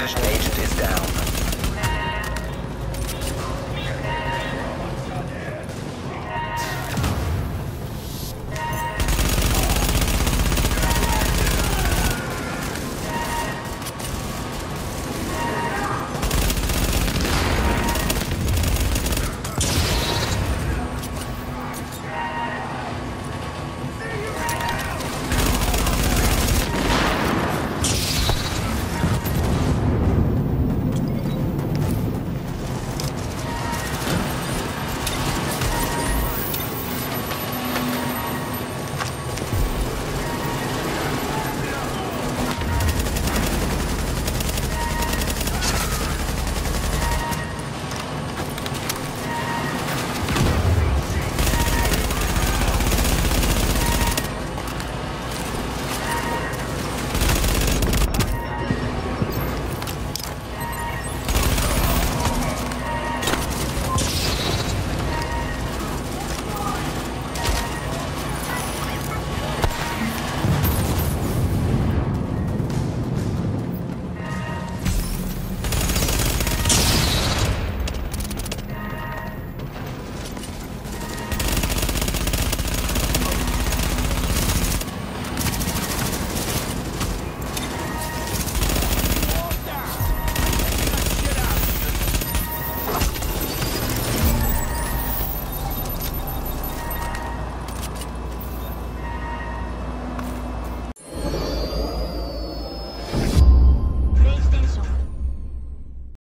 Acquisition agent is down.